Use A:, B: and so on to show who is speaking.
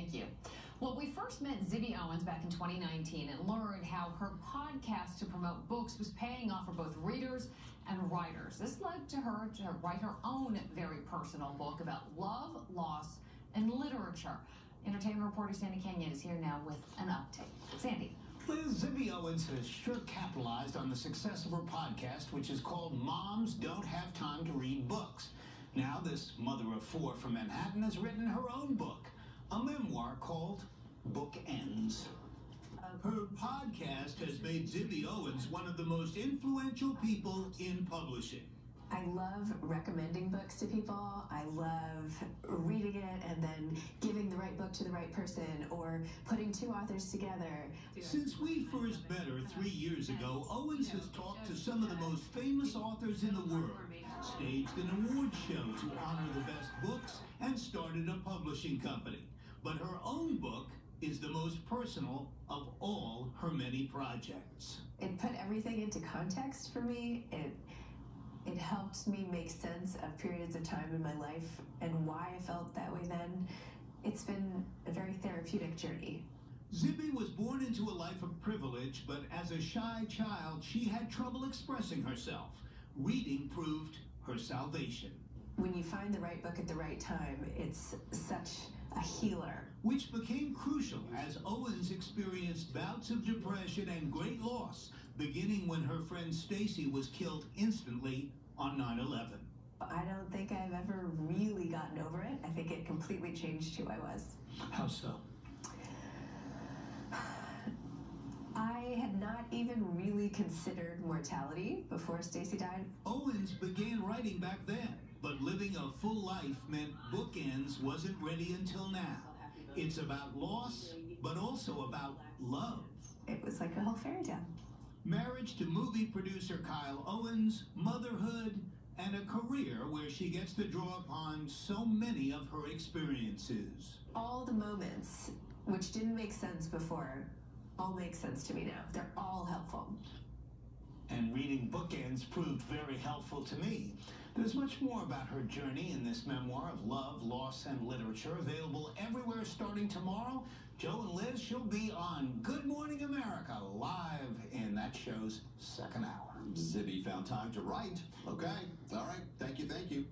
A: Thank you. Well, we first met Zibby Owens back in 2019 and learned how her podcast to promote books was paying off for both readers and writers. This led to her to write her own very personal book about love, loss, and literature. Entertainment reporter Sandy Kenyon is here now with an update. Sandy.
B: Liz Zibby Owens has sure capitalized on the success of her podcast, which is called Moms Don't Have Time to Read Books. Now, this mother of four from Manhattan has written her own book, a memoir called Bookends. Her podcast has made Zibby Owens one of the most influential people in publishing.
C: I love recommending books to people. I love reading it and then giving the right book to the right person or putting two authors together.
B: Since we first met her three years ago, Owens has talked to some of the most famous authors in the world, staged an award show to honor the best books, and started a publishing company. But her own book is the most personal of all her many projects.
C: It put everything into context for me. It it helped me make sense of periods of time in my life and why I felt that way then. It's been a very therapeutic journey.
B: Zibby was born into a life of privilege, but as a shy child, she had trouble expressing herself. Reading proved her salvation.
C: When you find the right book at the right time, it's such a healer.
B: Which became crucial as Owens experienced bouts of depression and great loss, beginning when her friend Stacy was killed instantly on 9 11.
C: I don't think I've ever really gotten over it. I think it completely changed who I was.
B: How so?
C: I had not even really considered mortality before Stacy died.
B: Owens began writing back then, living a full life meant Bookends wasn't ready until now. It's about loss, but also about love.
C: It was like a whole fairy tale.
B: Marriage to movie producer Kyle Owens, motherhood, and a career where she gets to draw upon so many of her experiences.
C: All the moments which didn't make sense before all make sense to me now. They're all helpful.
B: Reading bookends proved very helpful to me. There's much more about her journey in this memoir of love, loss, and literature available everywhere starting tomorrow. Joe and Liz, she'll be on Good Morning America live in that show's second hour.
D: Zibby found time to write. Okay. All right. Thank you. Thank you.